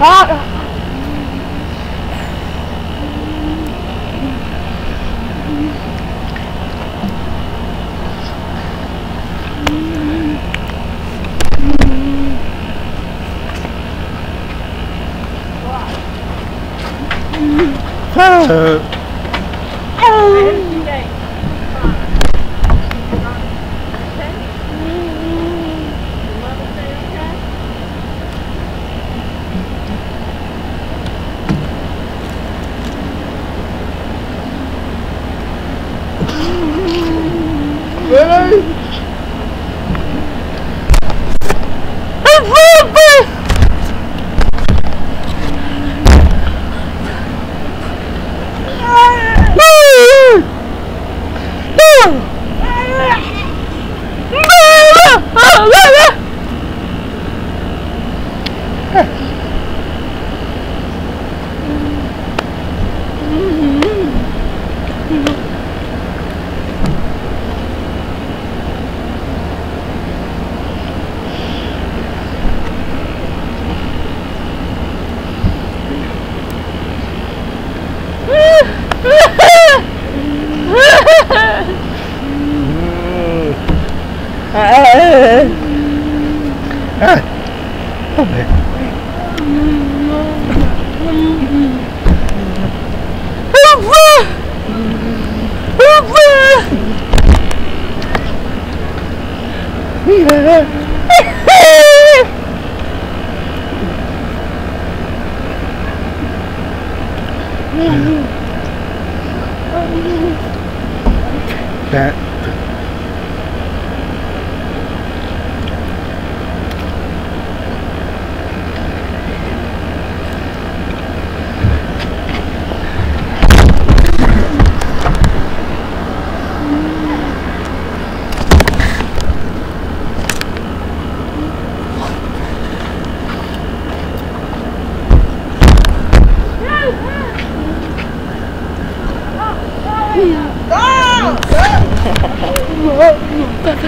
Ah! oh. oh. that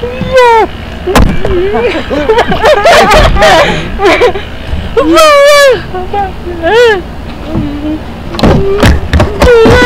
嗯嗯嗯嗯嗯嗯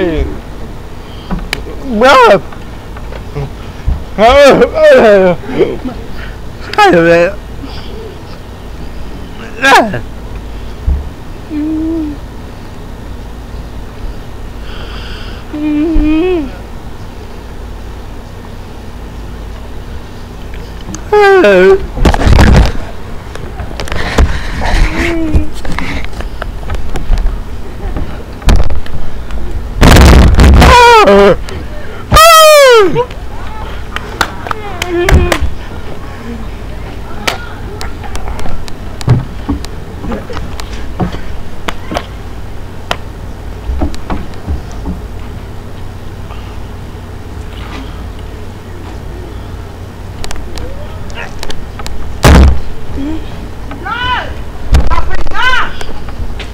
Hey. Bro. Wait a minute. Oh.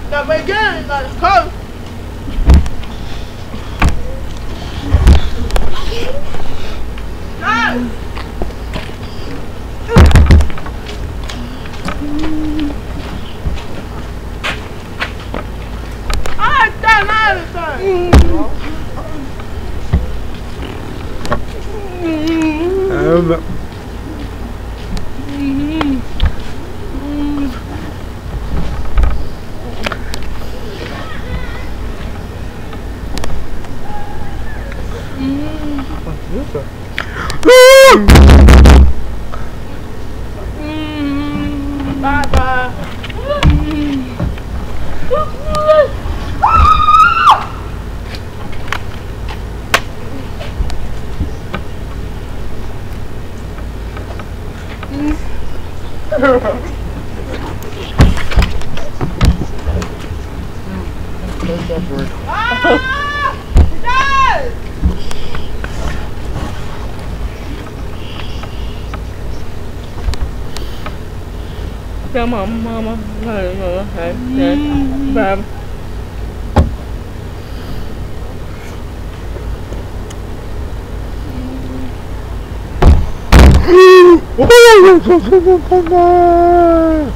Got my gun, got his coat. No! Ai, tá nada, tá? Ah, Um, Bye-bye. Ah! No! Come on, mama. Bam. Mm-hmm. Mm-hmm. Oh,